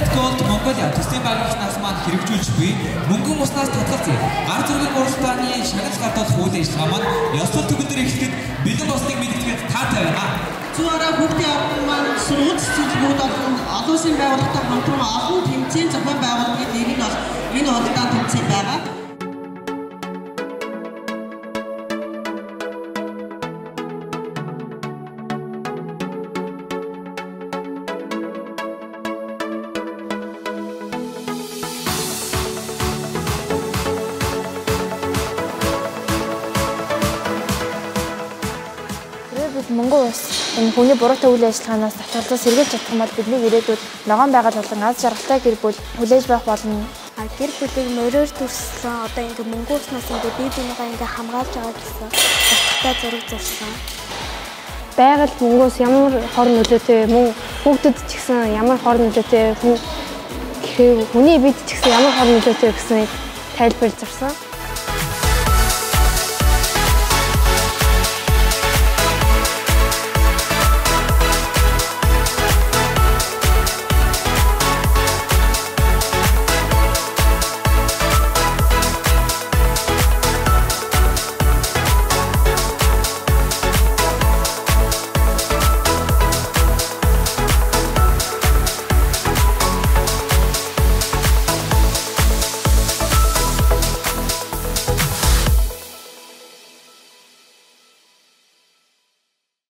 Planet Gold Mongolia төслийн байгууллагаас маань хэрэгжүүлж буй мөнгөн уснаас татгалзъя. Гар зургийн уралдааны шагнал гардуулах үйл ажиллагаа маань ёслол төгөлдөр эхлэхэд бэлэн босныг мэдгэхэд таатай байна. Зүүрээ хүүхдийн орон маань сургууль цэцэрлэгүүд болон олон улсын байгууллагатай хамтран олон тэмцээн зохион байгуулалтын нэг нь бол энэ уралдаан тэмцээн байгаа. Монгол улс энэ хүний буруутай үйл ажиллагаанаас татгалзаж сэргийлж чадах юм бол бидний ирээдүйд ногоон байгаль болон аз жаргалтай гэр бүл хүлээж байх болно. А гэр бүлийг мороор төрсөн одоо ингээ мөнгө уснаас ингээ бие бинийгаа ингээ хамгаалж байгаа гэсэн утгатай зураг зурсан. Байгаль мөнгөөс ямар хор нөлөөтэй мөн хүүхдэд ч гэсэн ямар хор нөлөөтэй хүн хүний бид ч гэсэн ямар хор нөлөөтэй гэснийг тайлбарлаж зурсан.